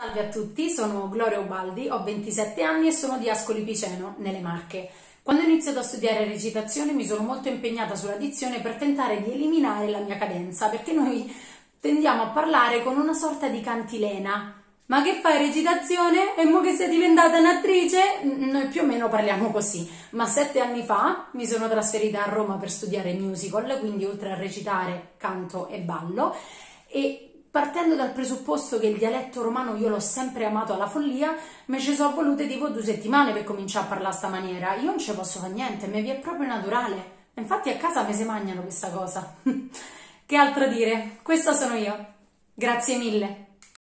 Salve a tutti, sono Gloria Ubaldi, ho 27 anni e sono di Ascoli Piceno, nelle Marche. Quando ho iniziato a studiare recitazione mi sono molto impegnata sulla dizione per tentare di eliminare la mia cadenza, perché noi tendiamo a parlare con una sorta di cantilena. Ma che fai recitazione? E mo che sei diventata un'attrice? Noi più o meno parliamo così. Ma sette anni fa mi sono trasferita a Roma per studiare musical, quindi oltre a recitare, canto e ballo. E partendo dal presupposto che il dialetto romano io l'ho sempre amato alla follia, mi ci sono volute tipo due settimane per cominciare a parlare sta maniera. Io non ci posso fare niente, mi è proprio naturale. Infatti a casa mi si mangiano questa cosa. che altro dire? Questa sono io. Grazie mille.